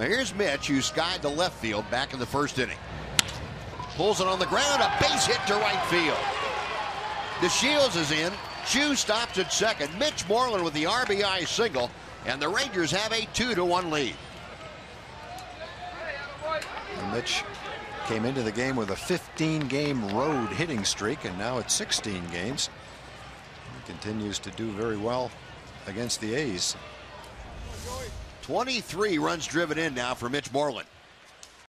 Here's Mitch, who skied to left field back in the first inning. Pulls it on the ground, a base hit to right field. DeShields is in. Choo stops at second. Mitch Moreland with the RBI single, and the Rangers have a 2 to 1 lead. And Mitch came into the game with a 15 game road hitting streak, and now it's 16 games. He continues to do very well against the A's. 23 runs driven in now for Mitch Moreland.